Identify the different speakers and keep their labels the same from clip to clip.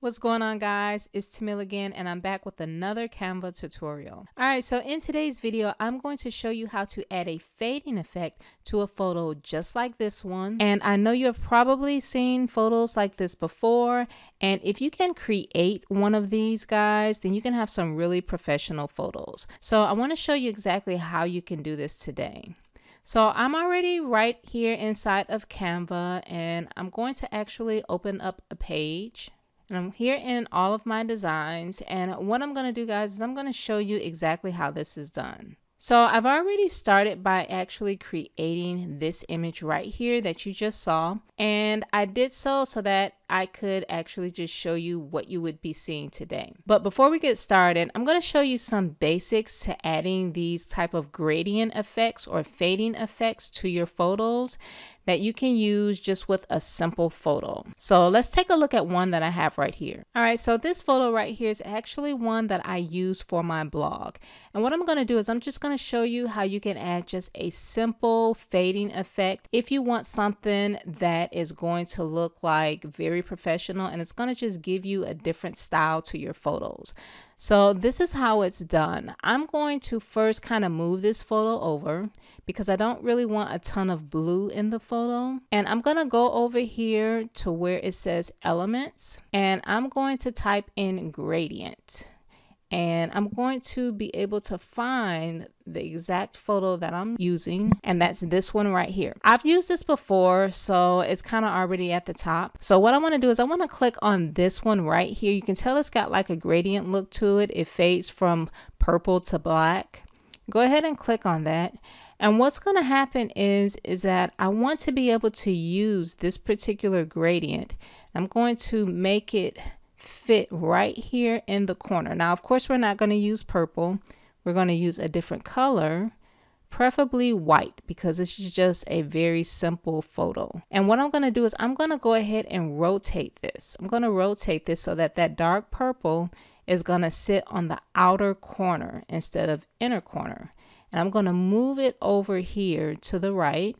Speaker 1: What's going on guys? It's Tamil again and I'm back with another Canva tutorial. Alright, so in today's video, I'm going to show you how to add a fading effect to a photo just like this one. And I know you have probably seen photos like this before. And if you can create one of these guys, then you can have some really professional photos. So I want to show you exactly how you can do this today. So I'm already right here inside of Canva and I'm going to actually open up a page. And I'm here in all of my designs. And what I'm going to do, guys, is I'm going to show you exactly how this is done. So I've already started by actually creating this image right here that you just saw. And I did so so that I could actually just show you what you would be seeing today. But before we get started, I'm going to show you some basics to adding these type of gradient effects or fading effects to your photos that you can use just with a simple photo. So let's take a look at one that I have right here. All right, so this photo right here is actually one that I use for my blog. And what I'm gonna do is I'm just gonna show you how you can add just a simple fading effect if you want something that is going to look like very professional and it's gonna just give you a different style to your photos. So this is how it's done. I'm going to first kind of move this photo over because I don't really want a ton of blue in the photo. And I'm going to go over here to where it says elements and I'm going to type in gradient and I'm going to be able to find the exact photo that I'm using and that's this one right here. I've used this before so it's kind of already at the top. So what I want to do is I want to click on this one right here. You can tell it's got like a gradient look to it. It fades from purple to black. Go ahead and click on that. And what's going to happen is, is that I want to be able to use this particular gradient. I'm going to make it fit right here in the corner. Now, of course, we're not going to use purple. We're going to use a different color, preferably white, because this is just a very simple photo. And what I'm going to do is I'm going to go ahead and rotate this. I'm going to rotate this so that that dark purple is going to sit on the outer corner instead of inner corner. And I'm going to move it over here to the right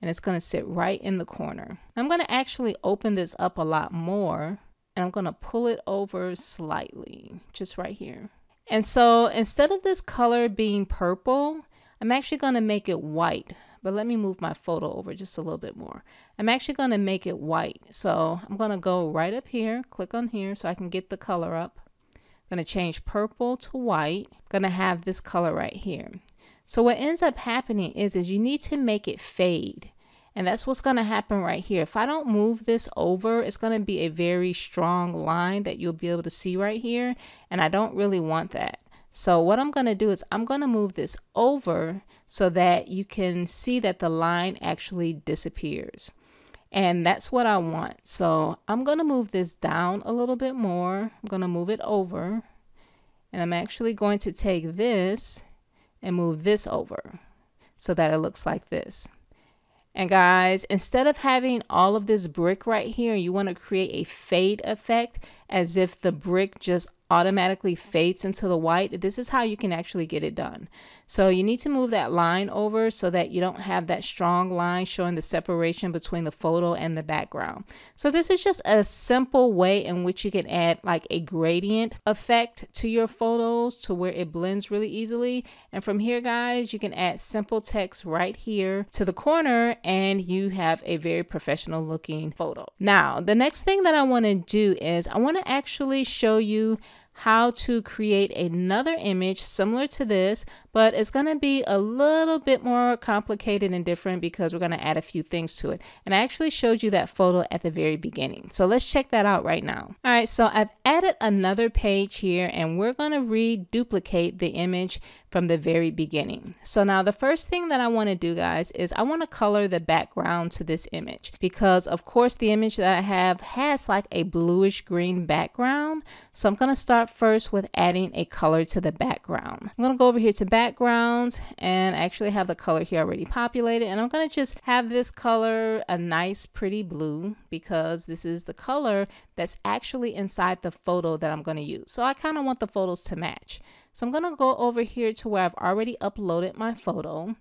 Speaker 1: and it's going to sit right in the corner. I'm going to actually open this up a lot more and I'm going to pull it over slightly, just right here. And so instead of this color being purple, I'm actually going to make it white. But let me move my photo over just a little bit more. I'm actually going to make it white. So I'm going to go right up here, click on here so I can get the color up. I'm going to change purple to white. I'm going to have this color right here. So what ends up happening is, is you need to make it fade. And that's what's going to happen right here. If I don't move this over, it's going to be a very strong line that you'll be able to see right here. And I don't really want that. So what I'm going to do is I'm going to move this over so that you can see that the line actually disappears. And that's what I want. So I'm going to move this down a little bit more. I'm going to move it over. And I'm actually going to take this and move this over so that it looks like this. And guys, instead of having all of this brick right here, you want to create a fade effect as if the brick just automatically fades into the white. This is how you can actually get it done. So you need to move that line over so that you don't have that strong line showing the separation between the photo and the background. So this is just a simple way in which you can add like a gradient effect to your photos to where it blends really easily. And from here, guys, you can add simple text right here to the corner and you have a very professional looking photo. Now, the next thing that I want to do is I want to actually show you how to create another image similar to this, but it's going to be a little bit more complicated and different because we're going to add a few things to it. And I actually showed you that photo at the very beginning. So let's check that out right now. All right, so I've added another page here and we're going to reduplicate the image from the very beginning. So now the first thing that I want to do guys is I want to color the background to this image because of course the image that I have has like a bluish green background. So I'm going to start first with adding a color to the background. I'm going to go over here to backgrounds and I actually have the color here already populated and I'm going to just have this color a nice pretty blue because this is the color that's actually inside the photo that I'm going to use. So I kind of want the photos to match. So I'm going to go over here to where I've already uploaded my photo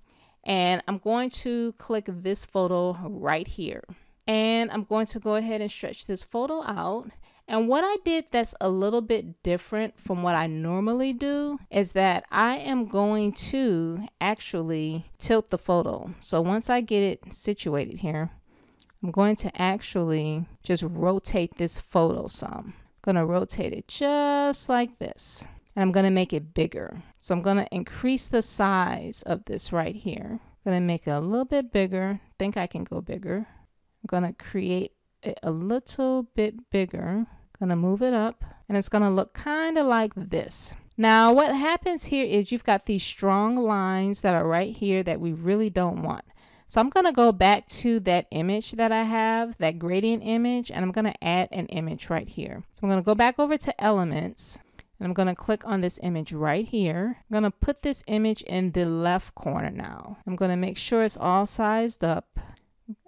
Speaker 1: and I'm going to click this photo right here. And I'm going to go ahead and stretch this photo out And what I did that's a little bit different from what I normally do is that I am going to actually tilt the photo. So once I get it situated here, I'm going to actually just rotate this photo some. I'm going to rotate it just like this. And I'm going to make it bigger. So I'm going to increase the size of this right here. I'm going to make it a little bit bigger. think I can go bigger. I'm going to create it a little bit bigger. Gonna move it up and it's gonna look kind of like this. Now what happens here is you've got these strong lines that are right here that we really don't want. So I'm gonna go back to that image that I have, that gradient image, and I'm gonna add an image right here. So I'm gonna go back over to elements and I'm going to click on this image right here. I'm going to put this image in the left corner now. I'm going to make sure it's all sized up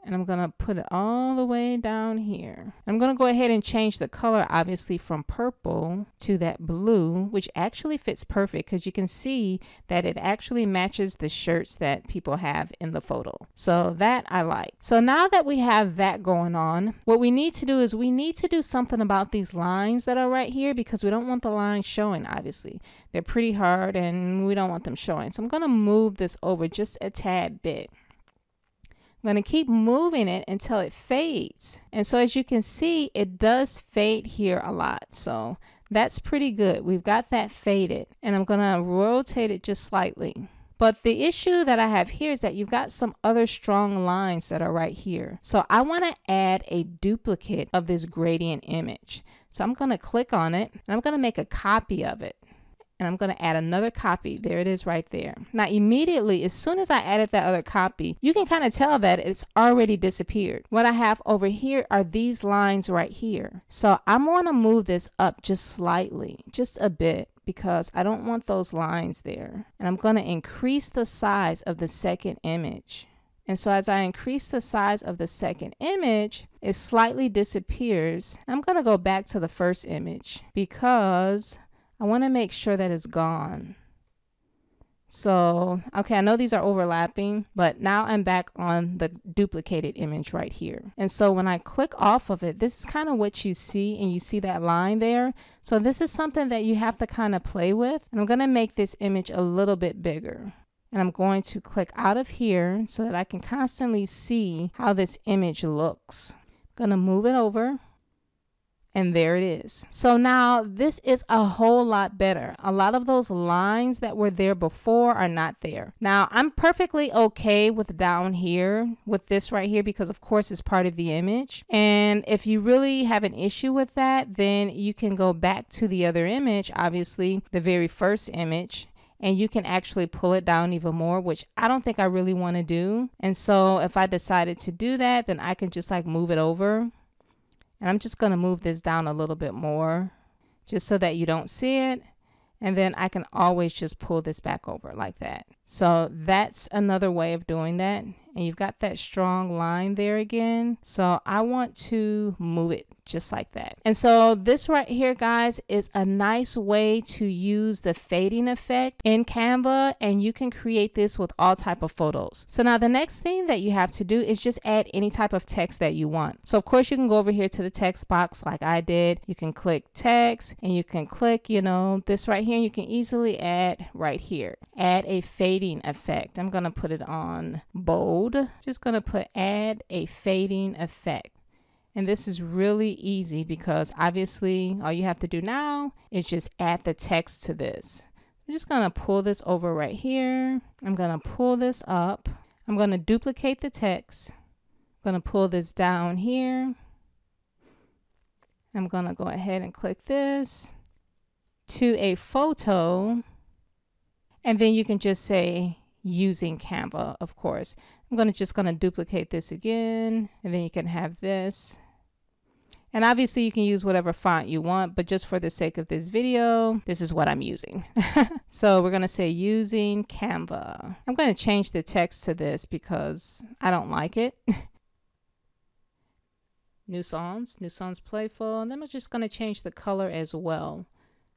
Speaker 1: and I'm going to put it all the way down here. I'm going to go ahead and change the color obviously from purple to that blue which actually fits perfect because you can see that it actually matches the shirts that people have in the photo. So that I like. So now that we have that going on what we need to do is we need to do something about these lines that are right here because we don't want the lines showing obviously. They're pretty hard and we don't want them showing. So I'm going to move this over just a tad bit. I'm going to keep moving it until it fades. And so as you can see, it does fade here a lot. So that's pretty good. We've got that faded and I'm going to rotate it just slightly. But the issue that I have here is that you've got some other strong lines that are right here. So I want to add a duplicate of this gradient image. So I'm going to click on it and I'm going to make a copy of it and I'm going to add another copy. There it is right there. Now immediately, as soon as I added that other copy, you can kind of tell that it's already disappeared. What I have over here are these lines right here. So I'm going to move this up just slightly, just a bit because I don't want those lines there. And I'm going to increase the size of the second image. And so as I increase the size of the second image, it slightly disappears. I'm going to go back to the first image because I want to make sure that it's gone. So, okay, I know these are overlapping, but now I'm back on the duplicated image right here. And so when I click off of it, this is kind of what you see and you see that line there. So this is something that you have to kind of play with. And I'm going to make this image a little bit bigger. And I'm going to click out of here so that I can constantly see how this image looks. I'm going to move it over and there it is. So now this is a whole lot better. A lot of those lines that were there before are not there. Now I'm perfectly okay with down here with this right here because of course it's part of the image. And if you really have an issue with that, then you can go back to the other image, obviously the very first image and you can actually pull it down even more, which I don't think I really want to do. And so if I decided to do that, then I can just like move it over and I'm just going to move this down a little bit more just so that you don't see it. And then I can always just pull this back over like that. So that's another way of doing that. And you've got that strong line there again. So I want to move it just like that. And so this right here, guys, is a nice way to use the fading effect in Canva and you can create this with all type of photos. So now the next thing that you have to do is just add any type of text that you want. So of course you can go over here to the text box like I did. You can click text and you can click, you know, this right here. You can easily add right here, add a fading effect. I'm going to put it on bold. Just going to put add a fading effect. And this is really easy because obviously all you have to do now is just add the text to this. I'm just going to pull this over right here. I'm going to pull this up. I'm going to duplicate the text. I'm going to pull this down here. I'm going to go ahead and click this to a photo. And then you can just say using Canva, of course. I'm to just to duplicate this again, and then you can have this. And obviously you can use whatever font you want, but just for the sake of this video, this is what I'm using. so we're to say using Canva. I'm to change the text to this because I don't like it. new songs, new songs playful. And then I'm just to change the color as well.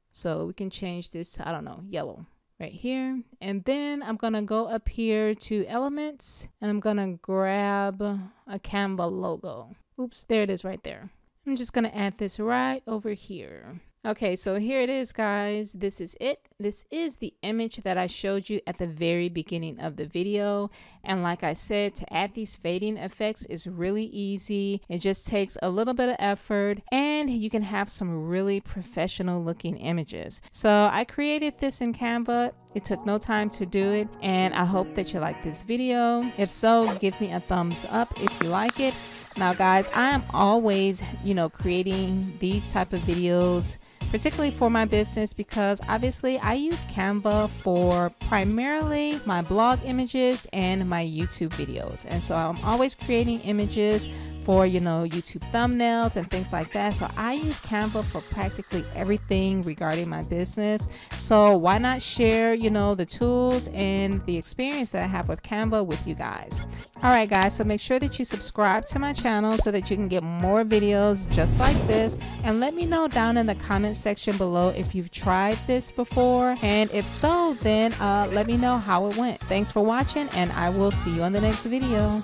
Speaker 1: So we can change this I don't know, yellow right here. And then I'm going to go up here to elements and I'm going to grab a Canva logo. Oops, there it is right there. I'm just going to add this right over here. Okay, so here it is, guys. This is it. This is the image that I showed you at the very beginning of the video. And like I said, to add these fading effects is really easy. It just takes a little bit of effort and you can have some really professional looking images. So I created this in Canva. It took no time to do it and I hope that you like this video. If so, give me a thumbs up if you like it. Now guys, I am always, you know, creating these type of videos particularly for my business because obviously I use Canva for primarily my blog images and my YouTube videos. And so I'm always creating images for you know YouTube thumbnails and things like that. So I use Canva for practically everything regarding my business. So why not share you know the tools and the experience that I have with Canva with you guys. All right guys, so make sure that you subscribe to my channel so that you can get more videos just like this and let me know down in the comment section below if you've tried this before and if so then uh, let me know how it went. Thanks for watching and I will see you on the next video.